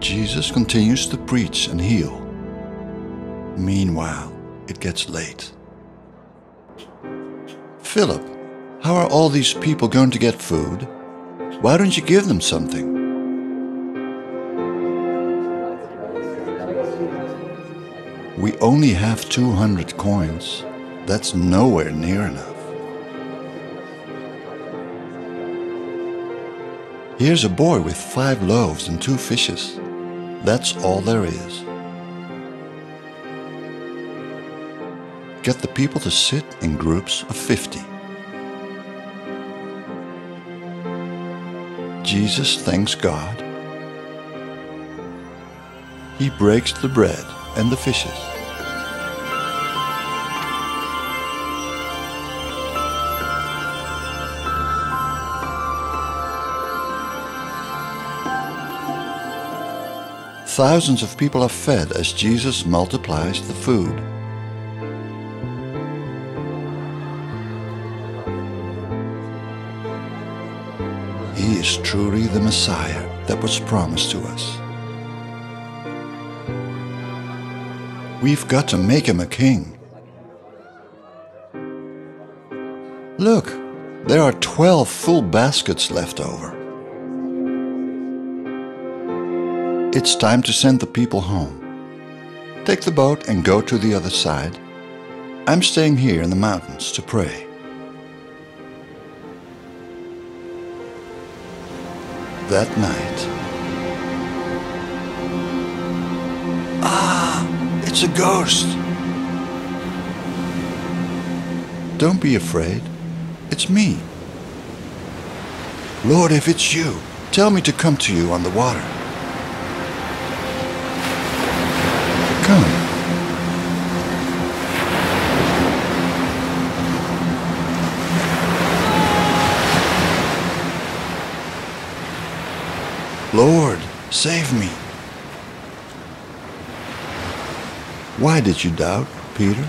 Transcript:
Jesus continues to preach and heal. Meanwhile, it gets late. Philip, how are all these people going to get food? Why don't you give them something? We only have 200 coins. That's nowhere near enough. Here's a boy with five loaves and two fishes. That's all there is. Get the people to sit in groups of 50. Jesus thanks God. He breaks the bread and the fishes. Thousands of people are fed as Jesus multiplies the food. He is truly the Messiah that was promised to us. We've got to make him a king. Look, there are 12 full baskets left over. It's time to send the people home. Take the boat and go to the other side. I'm staying here in the mountains to pray. That night. Ah, it's a ghost. Don't be afraid. It's me. Lord, if it's you, tell me to come to you on the water. Lord, save me. Why did you doubt, Peter?